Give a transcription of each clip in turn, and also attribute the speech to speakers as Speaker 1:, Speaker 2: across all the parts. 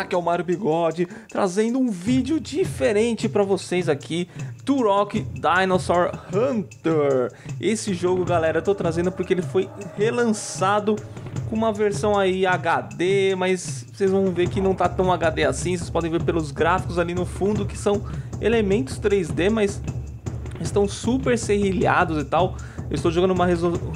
Speaker 1: aqui é o Mario Bigode Trazendo um vídeo diferente pra vocês aqui Turok Dinosaur Hunter. Esse jogo galera, eu tô trazendo porque ele foi relançado com uma versão aí HD Mas vocês vão ver que não tá tão HD assim. Vocês podem ver pelos gráficos ali no fundo que são elementos 3D Mas estão super serrilhados e tal. Eu estou jogando uma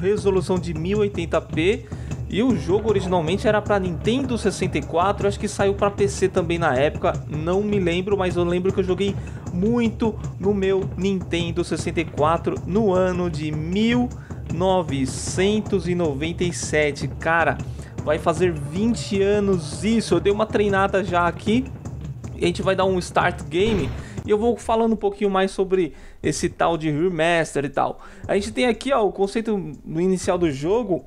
Speaker 1: resolução de 1080p e o jogo originalmente era para Nintendo 64, acho que saiu para PC também na época, não me lembro, mas eu lembro que eu joguei muito no meu Nintendo 64 no ano de 1997. Cara, vai fazer 20 anos isso. Eu dei uma treinada já aqui. A gente vai dar um start game e eu vou falando um pouquinho mais sobre esse tal de remaster e tal. A gente tem aqui ó, o conceito no inicial do jogo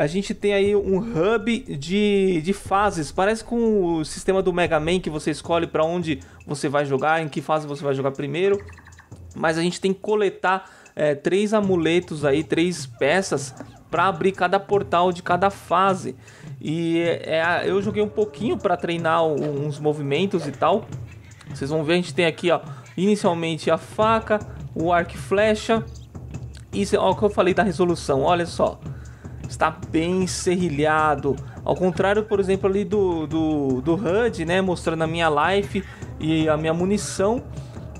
Speaker 1: a gente tem aí um hub de, de fases, parece com o sistema do Mega Man que você escolhe para onde você vai jogar, em que fase você vai jogar primeiro. Mas a gente tem que coletar é, três amuletos aí, três peças para abrir cada portal de cada fase. E é, eu joguei um pouquinho para treinar uns movimentos e tal. Vocês vão ver, a gente tem aqui, ó, inicialmente a faca, o arco e flecha. Isso, ó, o que eu falei da resolução, olha só está bem serrilhado. Ao contrário, por exemplo, ali do, do, do HUD, né? Mostrando a minha life e a minha munição.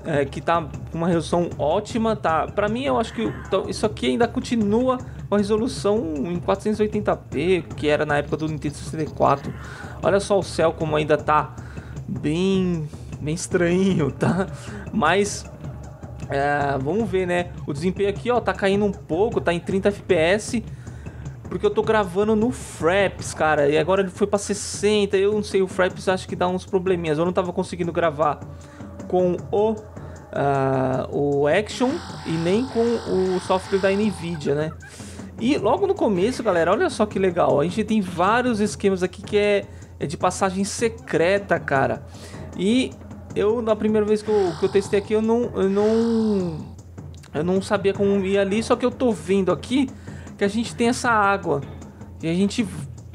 Speaker 1: É, que tá com uma resolução ótima, tá? Para mim, eu acho que isso aqui ainda continua com a resolução em 480p, que era na época do Nintendo 64. Olha só o céu como ainda tá bem, bem estranho, tá? Mas é, vamos ver, né? O desempenho aqui, ó, tá caindo um pouco, tá em 30 fps porque eu tô gravando no Fraps, cara. E agora ele foi pra 60. Eu não sei, o Fraps acho que dá uns probleminhas. Eu não tava conseguindo gravar com o, uh, o Action e nem com o software da Nvidia, né? E logo no começo, galera, olha só que legal. A gente tem vários esquemas aqui que é, é de passagem secreta, cara. E eu, na primeira vez que eu, que eu testei aqui, eu não, eu não, eu não sabia como ir ali. Só que eu tô vendo aqui que a gente tem essa água. E a gente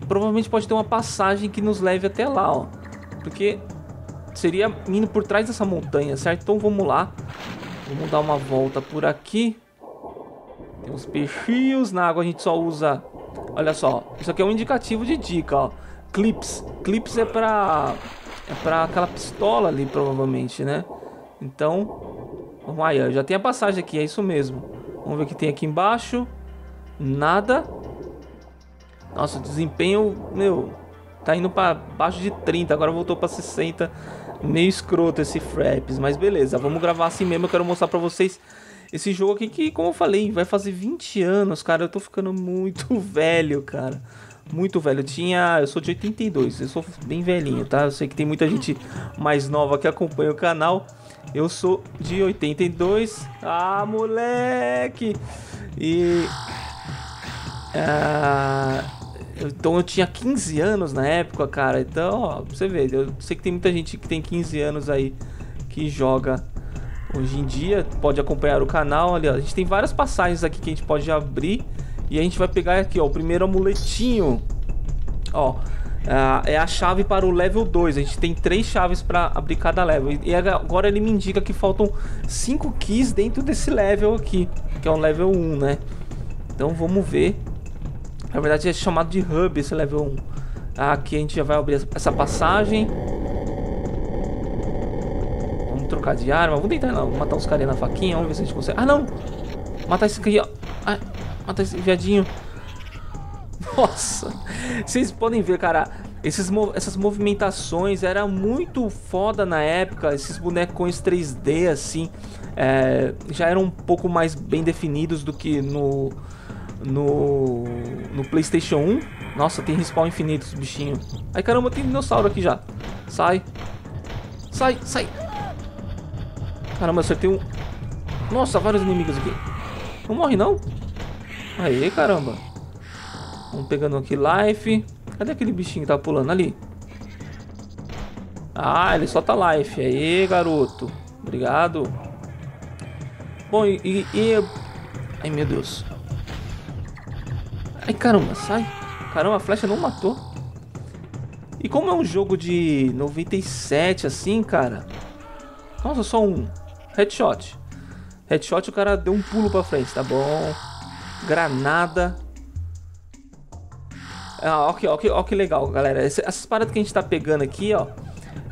Speaker 1: provavelmente pode ter uma passagem que nos leve até lá, ó. Porque seria indo por trás dessa montanha, certo? Então vamos lá. Vamos dar uma volta por aqui. Tem uns peixinhos. Na água a gente só usa... Olha só, isso aqui é um indicativo de dica, ó. Clips. Clips é pra... É pra aquela pistola ali, provavelmente, né? Então... Vamos aí, já tem a passagem aqui, é isso mesmo. Vamos ver o que tem aqui embaixo. Nada. Nossa, desempenho, meu, tá indo para baixo de 30, agora voltou para 60. Meio escroto esse Fraps, mas beleza, vamos gravar assim mesmo. Eu quero mostrar para vocês esse jogo aqui que, como eu falei, vai fazer 20 anos, cara. Eu tô ficando muito velho, cara. Muito velho. Eu tinha. Eu sou de 82, eu sou bem velhinho, tá? Eu sei que tem muita gente mais nova que acompanha o canal. Eu sou de 82. Ah, moleque! E ah, então eu tinha 15 anos na época, cara. Então, ó, você vê, eu sei que tem muita gente que tem 15 anos aí que joga hoje em dia, pode acompanhar o canal. Ali, ó, a gente tem várias passagens aqui que a gente pode abrir e a gente vai pegar aqui, ó, o primeiro amuletinho. Ó, é a chave para o level 2. A gente tem três chaves para abrir cada level. E agora ele me indica que faltam 5 keys dentro desse level aqui, que é um level 1, né? Então vamos ver na verdade é chamado de hub esse level 1. Aqui a gente já vai abrir essa passagem. Vamos trocar de arma. Vamos tentar matar os carinha na faquinha. Vamos ver se a gente consegue. Ah, não! Matar esse aqui, ó. Matar esse viadinho. Nossa! Vocês podem ver, cara. Esses, essas movimentações era muito foda na época. Esses bonecões 3D, assim. É, já eram um pouco mais bem definidos do que no no, no PlayStation 1. Nossa, tem respawn infinito esse bichinho. Ai caramba, tem dinossauro aqui já. Sai. Sai, sai. Caramba, acertei um. Nossa, vários inimigos aqui. Não morre não? Aê, caramba. Vamos pegando aqui life. Cadê aquele bichinho que tá pulando ali? Ah, ele só tá life. Aê, garoto. Obrigado. Bom, e, e... Ai, meu Deus. Ai, caramba, sai. Caramba, a flecha não matou. E como é um jogo de 97 assim, cara. Nossa, só um headshot. Headshot o cara deu um pulo pra frente, tá bom. Granada. Ah, ok, ok, ok, legal, galera. Essas paradas que a gente tá pegando aqui, ó.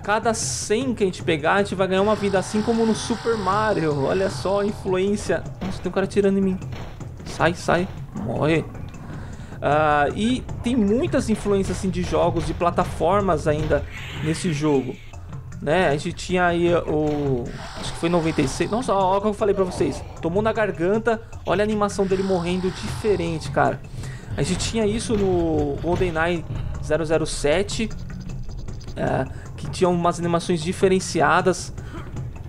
Speaker 1: Cada 100 que a gente pegar, a gente vai ganhar uma vida, assim como no Super Mario. Olha só a influência. Nossa, tem um cara tirando em mim. Sai, sai. Morre. Uh, e tem muitas influências assim, de jogos, de plataformas ainda nesse jogo. Né? A gente tinha aí o. Acho que foi 96. Nossa, olha o que eu falei pra vocês. Tomou na garganta. Olha a animação dele morrendo diferente, cara. A gente tinha isso no GoldenEye 007. É, que tinha umas animações diferenciadas.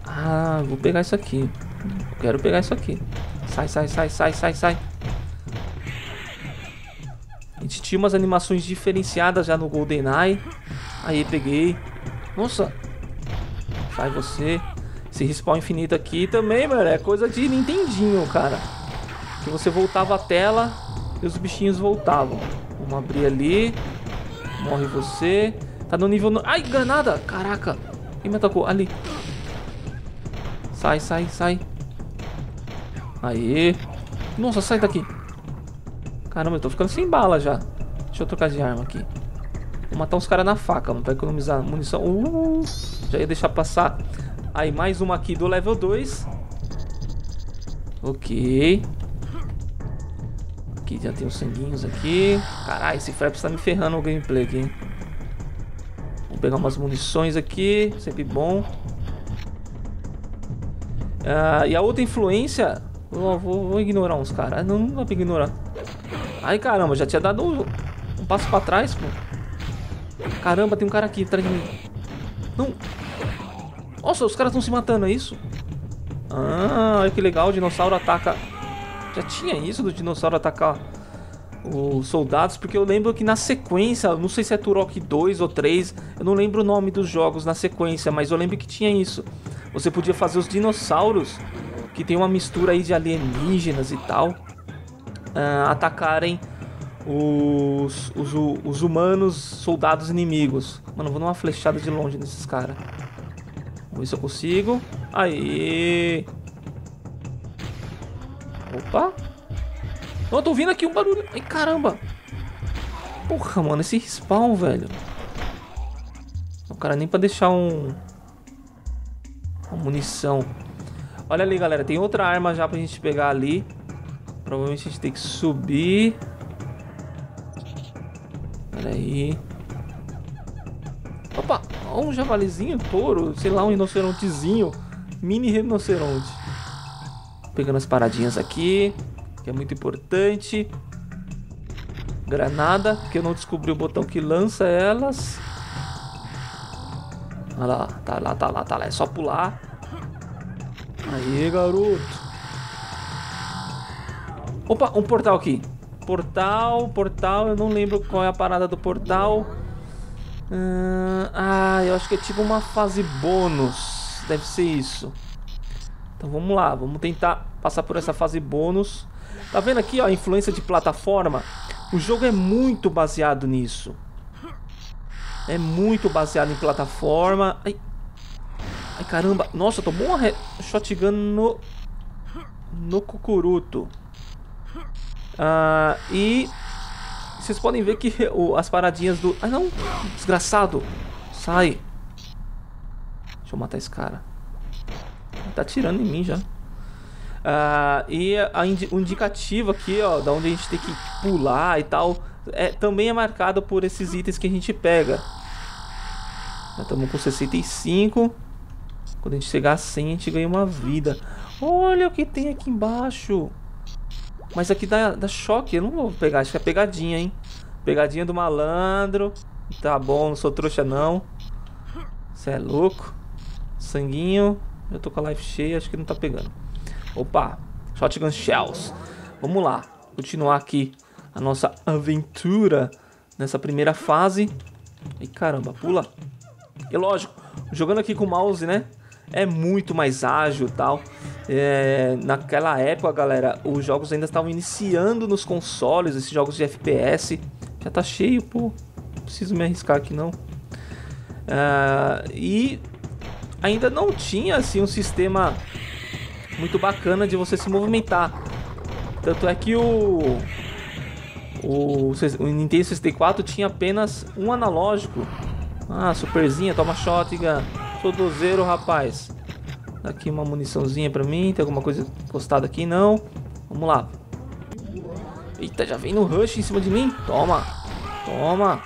Speaker 1: Ah, vou pegar isso aqui. Quero pegar isso aqui. Sai, sai, sai, sai, sai, sai. Gente tinha umas animações diferenciadas já no GoldenEye. Aí peguei. Nossa. Sai você. Esse respawn infinito aqui também, mano. É coisa de Nintendinho, cara. Que você voltava a tela e os bichinhos voltavam. Vamos abrir ali. Morre você. Tá no nível... No... Ai, granada! Caraca. Quem me atacou? Ali. Sai, sai, sai. Aê. Nossa, sai daqui. Caramba, eu tô ficando sem bala já. Deixa eu trocar de arma aqui. Vou matar uns caras na faca, mano, pra economizar munição. Uh, já ia deixar passar. Aí, mais uma aqui do level 2. Ok. Aqui já tem os sanguinhos aqui. Caralho, esse Fraps tá me ferrando o gameplay aqui, hein? Vou pegar umas munições aqui, sempre bom. Ah, e a outra influência... Vou, vou, vou ignorar uns caras. Não, não dá pra ignorar. Ai, caramba, já tinha dado um, um passo pra trás, pô. Caramba, tem um cara aqui atrás de mim. Não. Nossa, os caras estão se matando, é isso? Ah, olha que legal, o dinossauro ataca... Já tinha isso do dinossauro atacar os soldados, porque eu lembro que na sequência, não sei se é Turok 2 ou 3, eu não lembro o nome dos jogos na sequência, mas eu lembro que tinha isso. Você podia fazer os dinossauros, que tem uma mistura aí de alienígenas e tal, uh, atacarem os, os, os, humanos soldados inimigos. Mano, vou dar uma flechada de longe nesses caras. Vamos ver se eu consigo. Aí. Opa. Não, eu tô ouvindo aqui um barulho. Ai, caramba. Porra, mano, esse respawn, velho. O cara nem pra deixar um... Uma munição. Olha ali, galera. Tem outra arma já pra gente pegar ali. Provavelmente a gente tem que subir. Pera aí. Opa, um javalizinho, touro, sei lá, um rinocerontezinho. Mini rinoceronte. Pegando as paradinhas aqui, que é muito importante. Granada, que eu não descobri o botão que lança elas. Olha lá, tá lá, tá lá, tá lá. É só pular. Aí, garoto. Opa, um portal aqui. Portal, portal, eu não lembro qual é a parada do portal. Uh, ah, eu acho que é tipo uma fase bônus. Deve ser isso. Então vamos lá, vamos tentar passar por essa fase bônus. Tá vendo aqui ó, a influência de plataforma? O jogo é muito baseado nisso. É muito baseado em plataforma. Ai, Ai caramba. Nossa, tomou uma shotgun no... No cucuruto. Uh, e vocês podem ver que o, as paradinhas do... Ah, não! Desgraçado! Sai! Deixa eu matar esse cara. Ele tá atirando em mim já. Uh, e a indi o indicativo aqui, ó, da onde a gente tem que pular e tal, é, também é marcado por esses itens que a gente pega. Já estamos com 65. Quando a gente chegar a 100, a gente ganha uma vida. Olha o que tem aqui embaixo. Mas aqui dá, dá choque. Eu não vou pegar. Acho que é pegadinha, hein? Pegadinha do malandro. Tá bom, não sou trouxa não. Você é louco. Sanguinho. Eu tô com a life cheia, acho que não tá pegando. Opa, Shotgun Shells. Vamos lá, continuar aqui a nossa aventura nessa primeira fase. E caramba, pula. E lógico, jogando aqui com o mouse, né? é muito mais ágil tal. É, naquela época, galera, os jogos ainda estavam iniciando nos consoles, esses jogos de FPS. Já tá cheio, pô. Não preciso me arriscar aqui não. Uh, e ainda não tinha assim um sistema muito bacana de você se movimentar. Tanto é que o o, o Nintendo 64 tinha apenas um analógico. Ah, superzinha, toma shotgun. Sou dozeiro, rapaz. Aqui uma muniçãozinha pra mim. Tem alguma coisa encostada aqui? Não. Vamos lá. Eita, já vem no rush em cima de mim. Toma. Toma.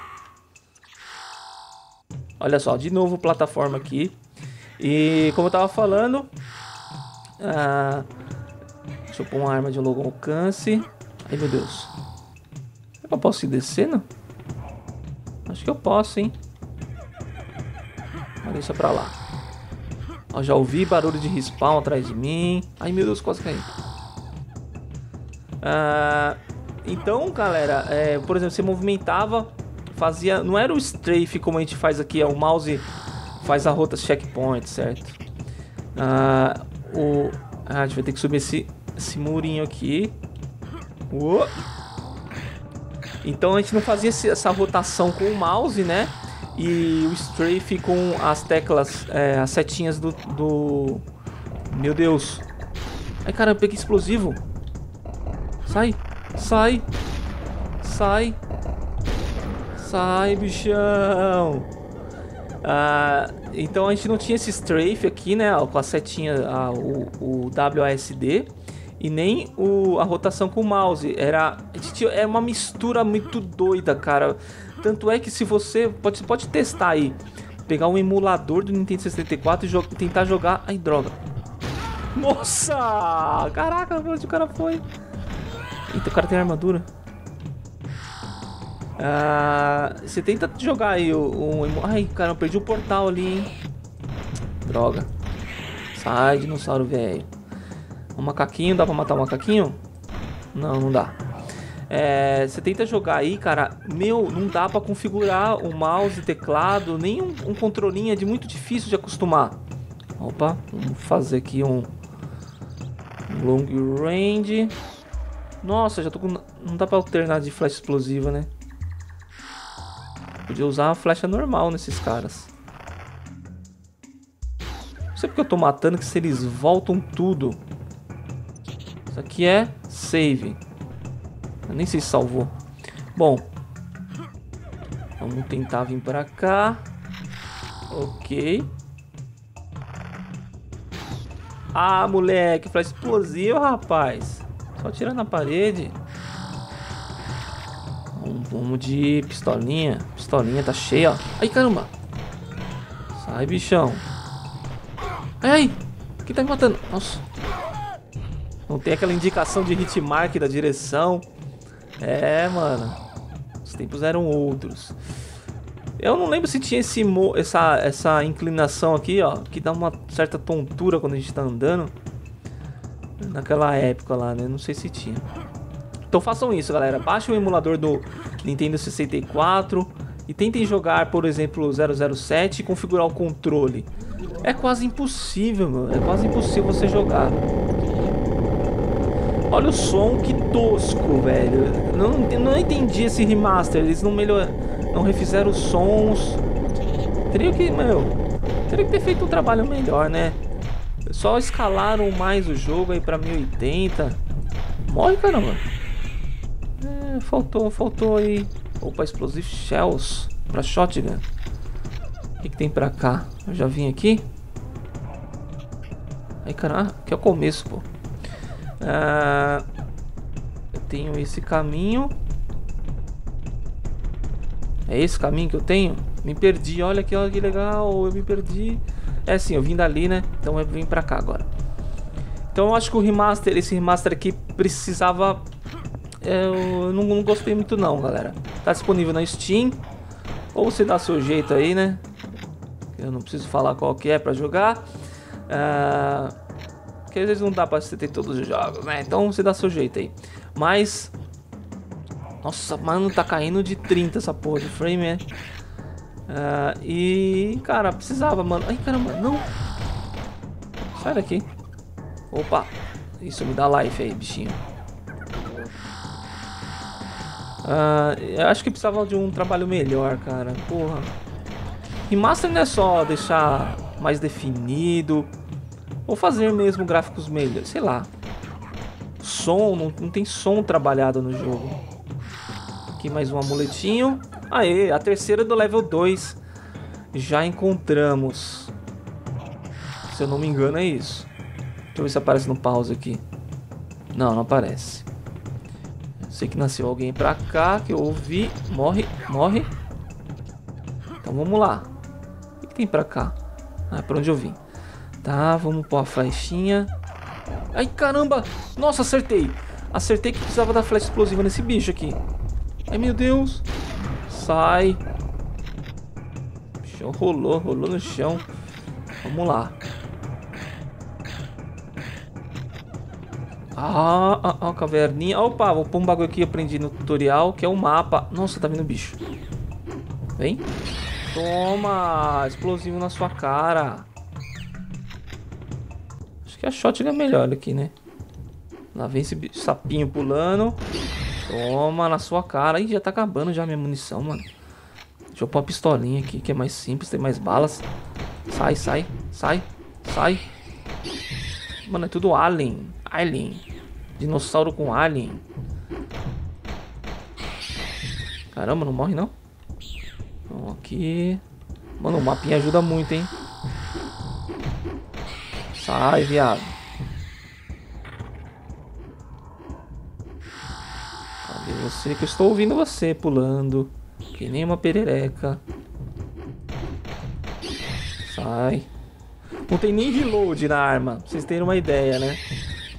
Speaker 1: Olha só, de novo plataforma aqui. E como eu tava falando... Ah, deixa eu pôr uma arma de longo alcance. Ai, meu Deus. Eu posso ir descendo? Acho que eu posso, hein? Mas deixa pra lá. Já ouvi barulho de respawn atrás de mim. Ai, meu Deus, quase caí. Ah, então, galera, é, por exemplo, você movimentava, fazia... Não era o strafe como a gente faz aqui, é o mouse faz a rota checkpoint, certo? Ah, o, ah, a gente vai ter que subir esse, esse murinho aqui. Uou. Então a gente não fazia essa rotação com o mouse, né? E o strafe com as teclas, é, as setinhas do, do... Meu Deus. Ai, caramba, peguei explosivo. Sai, sai, sai. Sai, bichão. Ah, então a gente não tinha esse strafe aqui, né? Com a setinha, a, o, o WASD e nem o, a rotação com o mouse. Era, era uma mistura muito doida, cara. Tanto é que se você pode, pode testar aí, pegar um emulador do Nintendo 64 e jo tentar jogar. Ai, droga. Nossa! Caraca, onde o cara foi? Eita, o cara tem armadura. Ah, você tenta jogar aí o, Ai, cara, eu perdi o portal ali, hein? Droga. Sai, dinossauro velho. Um macaquinho, dá pra matar um macaquinho? Não, não dá. É, você tenta jogar aí, cara. Meu, não dá pra configurar o mouse, teclado, nem um, um controlinho. É de muito difícil de acostumar. Opa, vamos fazer aqui um long range. Nossa, já tô com. Não dá pra alternar de flecha explosiva, né? Podia usar uma flecha normal nesses caras. Não sei porque eu tô matando, que se eles voltam tudo. Isso aqui é save. Eu nem sei se salvou. Bom. Vamos tentar vir pra cá. Ok. Ah, moleque. Flash explosivo, rapaz. Só tirando na parede. Vamos de pistolinha. Pistolinha tá cheia. Ai, caramba. Sai, bichão. Ai, ai. Quem tá me matando? Nossa. Não tem aquela indicação de hitmark da direção. É, mano. Os tempos eram outros. Eu não lembro se tinha esse, essa, essa inclinação aqui, ó. Que dá uma certa tontura quando a gente tá andando. Naquela época lá, né? Não sei se tinha. Então façam isso, galera. Baixem o emulador do Nintendo 64 e tentem jogar, por exemplo, 007 e configurar o controle. É quase impossível, mano. É quase impossível você jogar. Olha o som, que tosco, velho. Não, não entendi esse remaster. Eles não melhor, não refizeram os sons. Teria que, meu, teria que ter feito um trabalho melhor, né? Só escalaram mais o jogo aí pra 1080. Morre, caramba. É, faltou, faltou aí. Opa, Explosive Shells pra shotgun. O que, que tem pra cá? Eu já vim aqui. Aí, caramba, aqui é o começo, pô. Ah, eu tenho esse caminho. É esse caminho que eu tenho? Me perdi, olha que, olha que legal, eu me perdi. É assim, eu vim dali, né? Então eu vim pra cá agora. Então eu acho que o remaster, esse remaster aqui precisava... Eu não, não gostei muito não, galera. Tá disponível na Steam. Ou você dá seu jeito aí, né? Eu não preciso falar qual que é pra jogar. Ah... Porque às vezes não dá pra você ter todos os jogos, né? Então você dá seu jeito aí. Mas. Nossa, mano, tá caindo de 30 essa porra de frame, né? Uh, e, cara, precisava, mano. Ai, caramba, não. Sai daqui. Opa. Isso me dá life aí, bichinho. Uh, eu acho que precisava de um trabalho melhor, cara. Porra. Remaster não é só deixar mais definido. Ou fazer mesmo gráficos melhores, sei lá. Som, não, não tem som trabalhado no jogo. Aqui mais um amuletinho. Aê, a terceira do level 2. Já encontramos. Se eu não me engano é isso. Deixa eu ver se aparece no pause aqui. Não, não aparece. Sei que nasceu alguém pra cá, que eu ouvi. Morre, morre. Então vamos lá. O que tem pra cá? Ah, é pra onde eu vim. Tá, vamos pôr a flechinha. Ai, caramba! Nossa, acertei. Acertei que precisava da flecha explosiva nesse bicho aqui. Ai, meu Deus. Sai. O bichão rolou, rolou no chão. Vamos lá. Ah, ah, ah, caverninha. Opa, vou pôr um bagulho aqui que aprendi no tutorial, que é um mapa. Nossa, tá vindo bicho. Vem. Toma, explosivo na sua cara. Que a shotgun é melhor aqui, né? Lá vem esse sapinho pulando. Toma na sua cara. Ih, já tá acabando já minha munição, mano. Deixa eu pôr uma pistolinha aqui, que é mais simples, tem mais balas. Sai, sai, sai, sai. Mano, é tudo alien. Alien. Dinossauro com alien. Caramba, não morre não? Então, aqui. Mano, o mapinha ajuda muito, hein? Sai, viado. Cadê você? Que eu estou ouvindo você pulando. Que nem uma perereca. Sai. Não tem nem reload na arma, pra vocês terem uma ideia, né?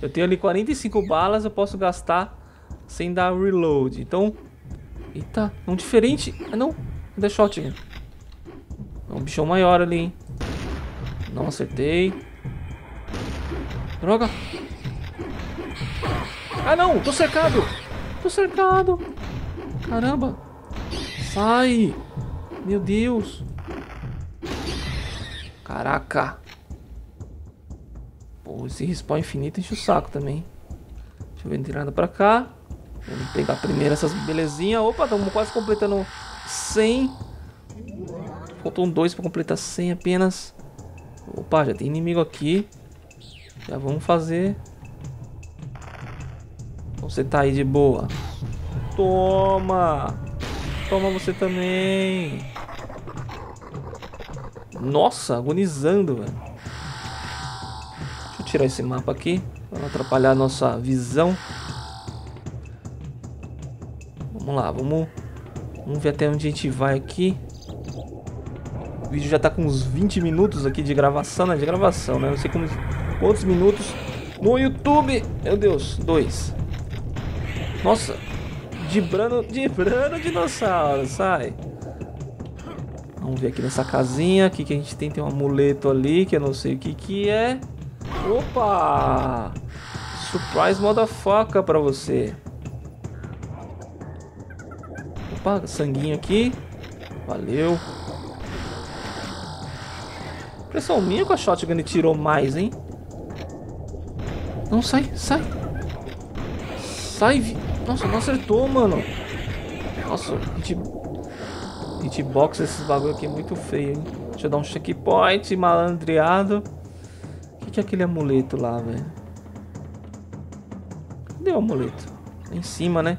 Speaker 1: Eu tenho ali 45 balas, eu posso gastar sem dar reload. Então, eita, um diferente. Ah, não, The shotgun. É um bichão maior ali, hein? Não acertei. Droga. Ah, não, tô cercado. Tô cercado. Caramba. Sai. Meu Deus. Caraca. Pô, esse respawn infinito enche o saco também. Deixa eu ver, não tem nada pra cá. Vamos pegar primeiro essas belezinhas. Opa, estamos quase completando 100. Faltam dois pra completar 100 apenas. Opa, já tem inimigo aqui. Já vamos fazer. Você tá aí de boa. Toma! Toma você também. Nossa, agonizando, velho tirar esse mapa aqui para não atrapalhar a nossa visão. Vamos lá, vamos, vamos ver até onde a gente vai aqui. O vídeo já está com uns 20 minutos aqui de gravação, né? De gravação, né? Não sei como, quantos minutos no YouTube. Meu Deus, dois. Nossa, Dibrando, Dibrando dinossauro, sai. Vamos ver aqui nessa casinha, o que, a gente tem? Tem um amuleto ali, que eu não sei o que que é. Opa! Surprise motherfucker pra você. Opa, sanguinho aqui. Valeu. Impressão minha com a shotgun tirou mais, hein? Não, sai, sai. Sai, vi... Nossa, não acertou, mano. Nossa, hit... hitbox esses bagulho aqui é muito feio, hein? Deixa eu dar um checkpoint malandreado que, que é aquele amuleto lá, velho? Cadê o amuleto? Em cima, né?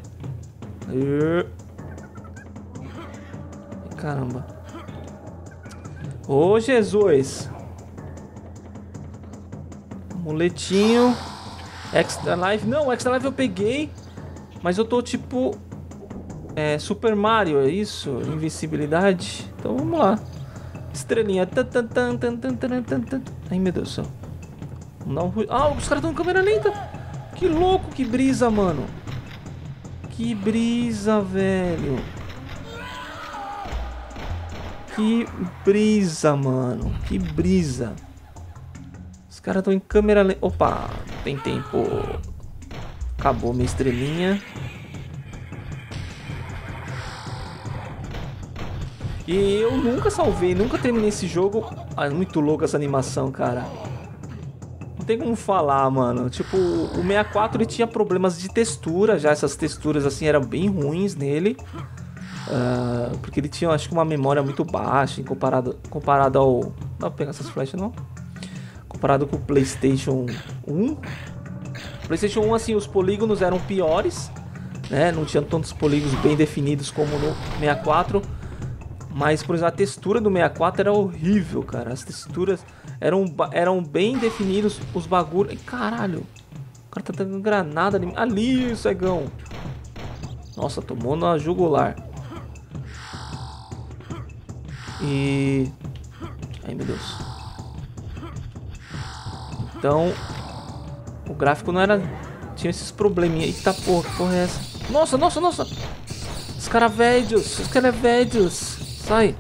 Speaker 1: Caramba. Ô, Jesus. Amuletinho. Extra Life. Não, Extra Life eu peguei. Mas eu tô tipo... É, Super Mario, é isso? Invencibilidade. Então vamos lá. Estrelinha. Ai, meu Deus do céu. Não, ah, os caras estão em câmera lenta. Que louco, que brisa, mano. Que brisa, velho. Que brisa, mano. Que brisa. Caras estão em câmera lenta. Opa, tem tempo. Acabou minha estrelinha. E eu nunca salvei, nunca terminei esse jogo. Ah, é muito louco essa animação, cara. Não tem como falar, mano. Tipo, o 64 ele tinha problemas de textura, já essas texturas assim eram bem ruins nele. Uh, porque ele tinha, acho que, uma memória muito baixa em comparado, comparado ao. Dá pra pegar essas flechas, não? Comparado com o PlayStation 1. PlayStation 1, assim, os polígonos eram piores, né? Não tinha tantos polígonos bem definidos como no 64. Mas, por exemplo, a textura do 64 era horrível, cara. As texturas eram, eram bem definidos, os bagulhos. Caralho, o cara tá dando granada ali. Ali, cegão. Nossa, tomou na jugular. E... Ai, meu Deus. Então, o gráfico não era... Tinha esses probleminha. Eita porra, que porra é essa? Nossa, nossa, nossa! Os caras velhos, os caras velhos. Sai.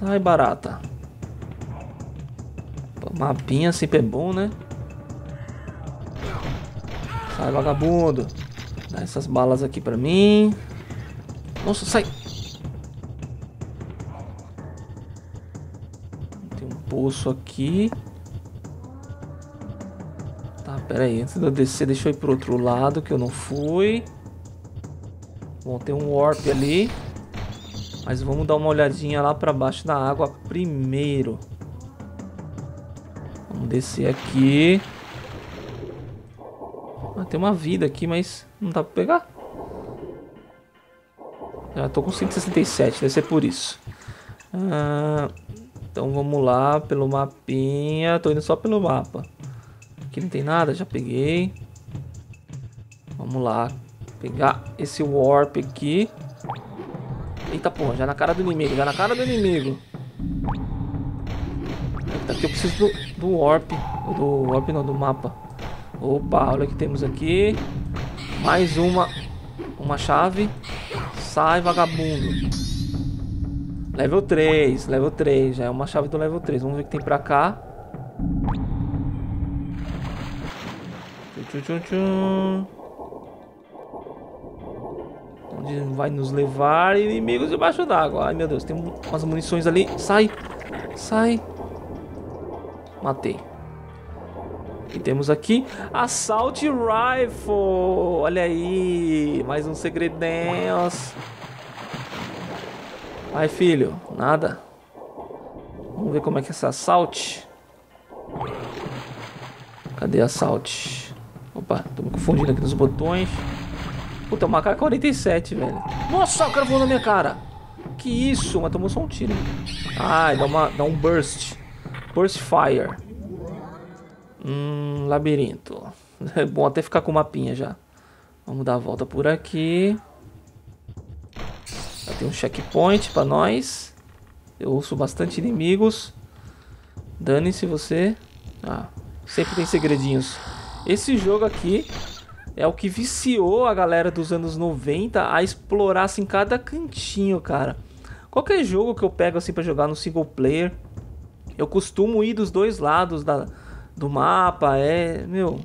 Speaker 1: Sai, barata. Mapinha sempre é bom, né? Sai, vagabundo. Dá essas balas aqui pra mim. Nossa, sai. poço aqui. Tá, pera aí. Antes de eu descer, deixa eu ir pro outro lado, que eu não fui. Bom, tem um warp ali. Mas vamos dar uma olhadinha lá pra baixo da água primeiro. Vamos descer aqui. Ah, tem uma vida aqui, mas não dá pra pegar. Já tô com 167, deve ser por isso. Ah, então vamos lá pelo mapinha. Tô indo só pelo mapa. Aqui não tem nada, já peguei. Vamos lá. Pegar esse warp aqui. Eita porra, já na cara do inimigo, já na cara do inimigo. Aqui eu preciso do, do warp. Do warp não, do mapa. Opa, olha o que temos aqui. Mais uma. Uma chave. Sai, vagabundo. Level 3, level 3, já é uma chave do level 3. Vamos ver o que tem pra cá. Tchum, tchum. Onde vai nos levar inimigos debaixo d'água. Ai meu Deus, tem umas munições ali. Sai, sai. Matei. E temos aqui Assault Rifle. Olha aí, mais um segredinhos. Ai, filho, nada. Vamos ver como é que é esse assalte. Cadê assalte? Opa, tô me confundindo aqui nos botões. Puta, uma K-47, velho. Nossa, o cara voou na minha cara. Que isso? Mas tomou só um tiro. Ai, dá, uma, dá um burst. Burst fire. Hum, labirinto. É bom até ficar com o mapinha já. Vamos dar a volta por aqui. Já tem um checkpoint pra nós. Eu ouço bastante inimigos. Dane-se você. Ah, sempre tem segredinhos. Esse jogo aqui é o que viciou a galera dos anos 90 a explorar assim cada cantinho, cara. Qualquer jogo que eu pego assim para jogar no single player, eu costumo ir dos dois lados da, do mapa, é, meu,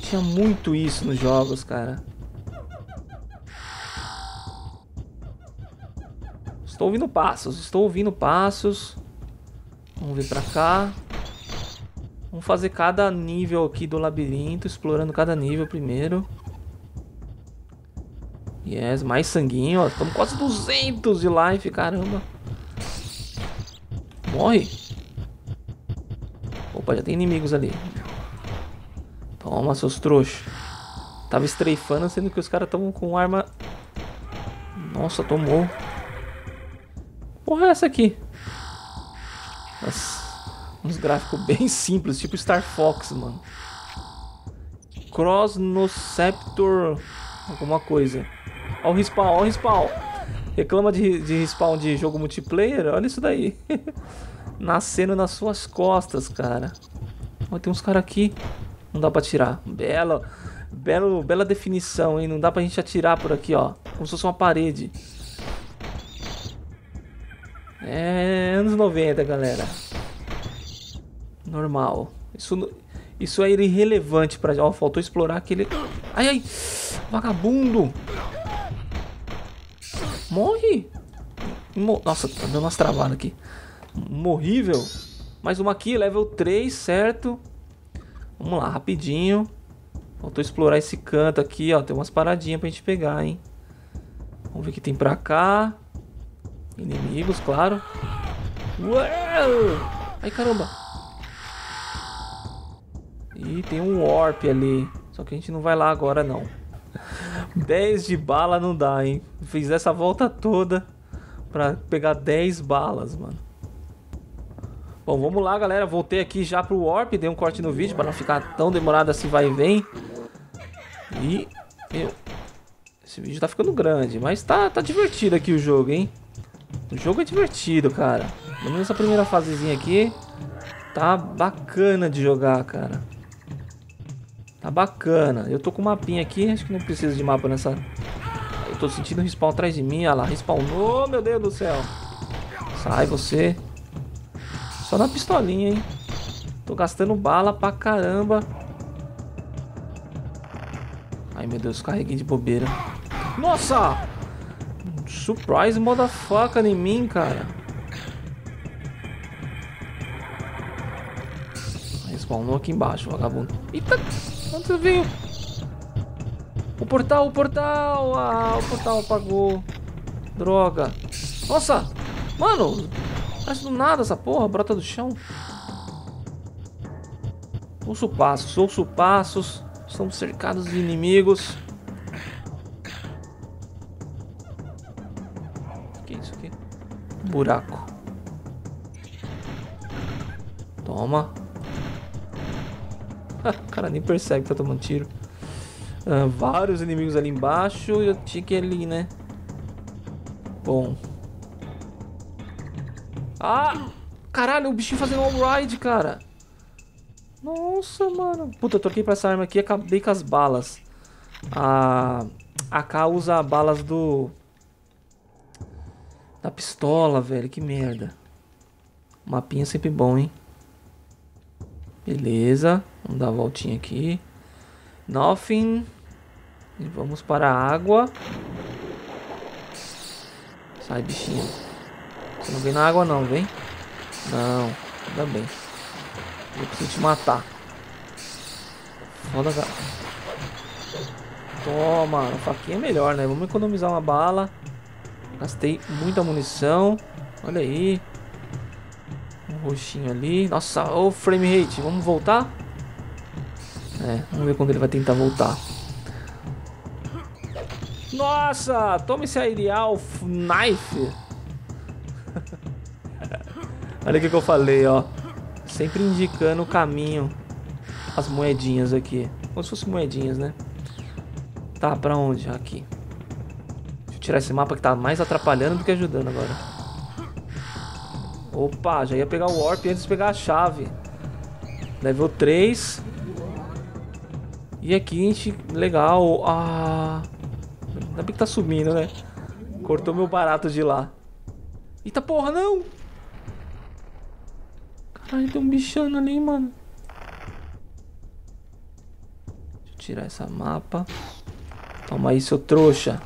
Speaker 1: tinha muito isso nos jogos, cara. Estou ouvindo passos, estou ouvindo passos. Vamos vir pra cá. Vamos fazer cada nível aqui do labirinto, explorando cada nível primeiro. Yes, mais sanguinho, ó. Estamos quase 200 de life, caramba. Morre. Opa, já tem inimigos ali. Toma, seus trouxas. Tava estreifando, sendo que os caras estavam com arma... Nossa, tomou porra é essa aqui? Nossa, uns gráficos bem simples, tipo Star Fox, mano. Crossnoceptor alguma coisa. Ó o respawn, ó o respawn. Reclama de, de respawn de jogo multiplayer? Olha isso daí. Nascendo nas suas costas, cara. Ó, tem uns caras aqui. Não dá pra tirar. Bela, belo, bela definição, hein? Não dá pra gente atirar por aqui, ó. Como se fosse uma parede. É anos 90, galera. Normal. Isso, isso é irrelevante pra... Ó, faltou explorar aquele... Ai, ai! Vagabundo! Morre! Nossa, tá dando umas travadas aqui. Morrível. Mais uma aqui, level 3, certo? Vamos lá, rapidinho. Faltou explorar esse canto aqui, ó. Tem umas paradinhas pra gente pegar, hein? Vamos ver o que tem pra cá. Inimigos, claro. Uau! Ai, caramba. E tem um Warp ali. Só que a gente não vai lá agora, não. 10 de bala não dá, hein? Fiz essa volta toda pra pegar 10 balas, mano. Bom, vamos lá, galera. Voltei aqui já pro Warp. Dei um corte no vídeo pra não ficar tão demorado assim vai e vem. E... Eu... Esse vídeo tá ficando grande, mas tá, tá divertido aqui o jogo, hein? O jogo é divertido, cara. Pelo menos essa primeira fasezinha aqui tá bacana de jogar, cara. Tá bacana. Eu tô com um mapinha aqui, acho que não precisa de mapa nessa... Eu tô sentindo respawn atrás de mim, olha lá, respawnou, meu Deus do céu. Sai você. Só na pistolinha, hein. Tô gastando bala pra caramba. Ai, meu Deus, carreguei de bobeira. Nossa! Surprise motherfucker em mim, cara. Respawnou aqui embaixo, vagabundo. Eita! Onde você veio? O portal, o portal! Ah, o portal apagou. Droga. Nossa! Mano! Parece do nada essa porra, brota do chão. Ouço passos, ouço passos. Estamos cercados de inimigos. O que é isso aqui? buraco. Toma. o cara nem percebe que tá tomando tiro. Uh, vários inimigos ali embaixo e eu tinha que ir ali, né? Bom. Ah! Caralho, o bichinho fazendo all-ride, cara. Nossa, mano. Puta, eu troquei pra essa arma aqui e acabei com as balas. A AK usa balas do... Da pistola, velho. Que merda. Mapinha sempre bom, hein? Beleza. Vamos dar a voltinha aqui. Nothing. E vamos para a água. Sai, bichinho. Você não vem na água não, vem? Não, ainda bem. Eu preciso te matar. Foda, cara. Toma, a faquinha é melhor, né? Vamos economizar uma bala. Gastei muita munição. Olha aí. Um roxinho ali. Nossa, o frame rate. Vamos voltar? É, vamos ver quando ele vai tentar voltar. Nossa, toma esse aerial knife. Olha o que, que eu falei, ó. Sempre indicando o caminho. As moedinhas aqui. Como se fossem moedinhas, né? Tá, pra onde? Aqui. Deixa eu tirar esse mapa que tá mais atrapalhando do que ajudando agora. Opa, já ia pegar o Warp antes de pegar a chave. Level 3. E aqui gente... Legal. Ah... Ainda bem que tá subindo, né? Cortou meu barato de lá. Eita porra, não! Caralho, tem um bichano ali, mano. Deixa eu tirar essa mapa. Toma aí, seu trouxa.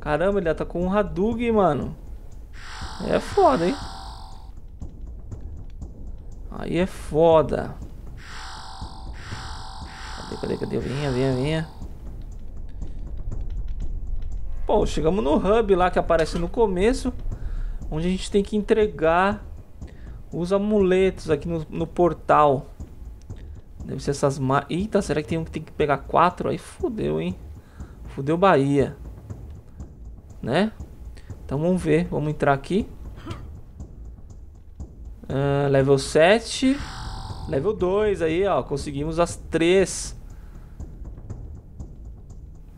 Speaker 1: Caramba, ele tá com um Hadouken, mano. É foda, hein? Aí é foda. Cadê, cadê, cadê? Venha, venha, venha. Pô, chegamos no hub lá que aparece no começo. Onde a gente tem que entregar os amuletos aqui no, no portal. Deve ser essas... Ma Eita, será que tem um que tem que pegar quatro? Aí fudeu, hein? Fudeu Bahia. Né? Então vamos ver. Vamos entrar aqui. Uh, level 7. Level 2 aí, ó. Conseguimos as três.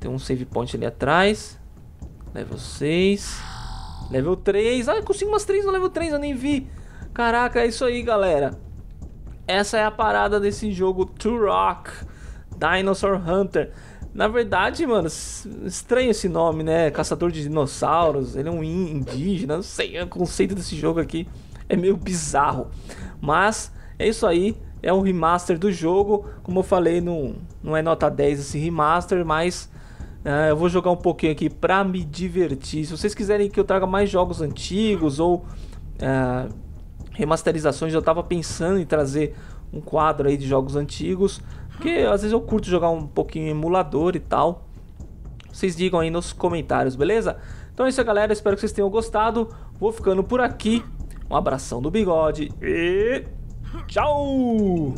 Speaker 1: Tem um save point ali atrás. Level 6. Level 3. Ah, eu consigo umas 3 no level 3, eu nem vi. Caraca, é isso aí, galera. Essa é a parada desse jogo Turok Dinosaur Hunter. Na verdade, mano, estranho esse nome, né? Caçador de dinossauros. Ele é um indígena, não sei. O conceito desse jogo aqui é meio bizarro. Mas é isso aí, é um remaster do jogo. Como eu falei, não, não é nota 10 esse remaster, mas uh, eu vou jogar um pouquinho aqui pra me divertir. Se vocês quiserem que eu traga mais jogos antigos ou uh, remasterizações, eu tava pensando em trazer um quadro aí de jogos antigos. Porque às vezes eu curto jogar um pouquinho em emulador e tal. Vocês digam aí nos comentários, beleza? Então é isso, galera. Espero que vocês tenham gostado. Vou ficando por aqui. Um abração do bigode e tchau!